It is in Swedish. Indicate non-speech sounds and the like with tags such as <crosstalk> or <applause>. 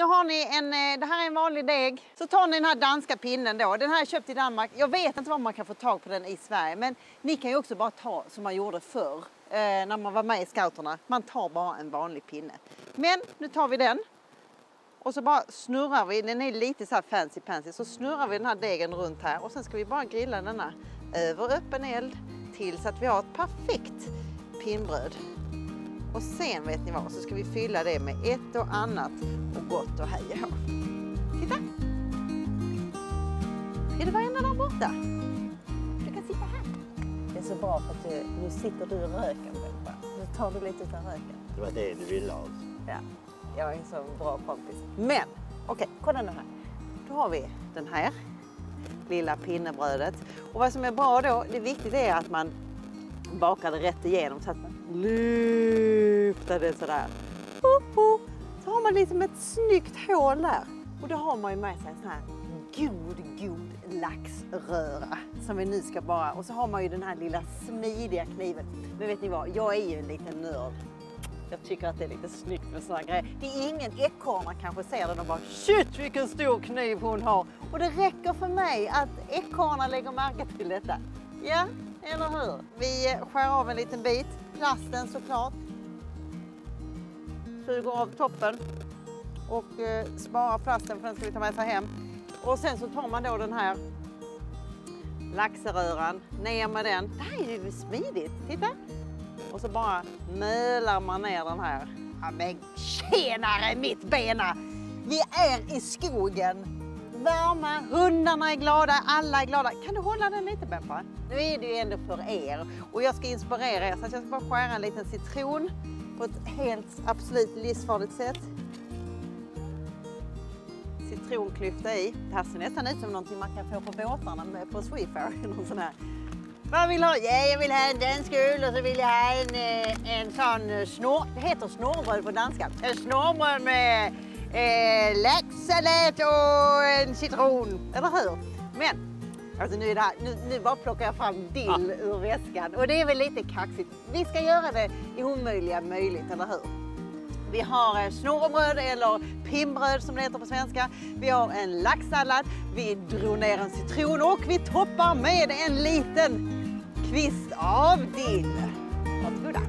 nu har ni en, eh, det här är en vanlig deg. Så tar ni den här danska pinnen då. Den här är köpt i Danmark. Jag vet inte var man kan få tag på den i Sverige. Men ni kan ju också bara ta som man gjorde förr eh, när man var med i scouterna. Man tar bara en vanlig pinne. Men nu tar vi den. Och så bara snurrar vi, den är lite så här fancy pansy, så snurrar vi den här degen runt här och sen ska vi bara grilla denna över öppen eld tills att vi har ett perfekt pinnbröd. Och sen vet ni vad, så ska vi fylla det med ett och annat och gott och hej och. Titta! Är det varenda där borta? Du kan sitta här. Det är så bra för att du, nu sitter du röken Beppa. Nu tar du lite av röken. Det var det du ville ha. Ja, jag är en så bra kompis. Men okej, kolla nu här. Då har vi den här lilla pinnebrödet. Och vad som är bra då, det viktiga är att man bakar det rätt igenom så att man lyfter det sådär. Hoho. Så har man liksom ett snyggt hål där. Och då har man ju med sig en sån här god, god laxröra som vi nu ska bara... Och så har man ju den här lilla smidiga kniven. Men vet ni vad, jag är ju en liten nörd. Jag tycker att det är lite snyggt med såna grejer. Det är ingen ekorre kanske ser den och bara shit vilken stor kniv hon har. Och det räcker för mig att ekorrarna lägger märke till detta. Ja, eller hur? Vi skär av en liten bit. Plasten såklart. Suger av toppen och eh, sparar plasten för den ska vi ta med sig hem. Och sen så tar man då den här laxeröran, ner med den. Det här är ju smidigt, titta! Och så bara mölar man ner den här. Ja men tjenare mitt bena! Vi är i skogen. Varma, hundarna är glada, alla är glada. Kan du hålla den lite Beppa? Nu är det ju ändå för er och jag ska inspirera er så att jag ska bara skära en liten citron på ett helt absolut livsfarligt sätt. Citronklyfta i. Det här ser nästan ut som någonting man kan få på båtarna med på Swefair. eller <laughs> sån här vad vill ha? Ja, jag vill ha en dansk öl och så vill jag ha en, eh, en sån snor... Det heter snorbröd på danska. En snorbröd med eh, laxsallad och en citron. Eller hur? Men, alltså nu, är det här, nu, nu bara plockar jag fram dill ur väskan. Och det är väl lite kaxigt. Vi ska göra det i omöjliga möjligt, eller hur? Vi har eh, snorrebröd eller pinnbröd som det heter på svenska. Vi har en laxsallad, vi drog ner en citron och vi toppar med en liten kvist av dill. Varsågoda.